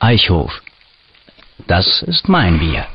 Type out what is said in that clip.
Eichhof. Das ist mein Bier.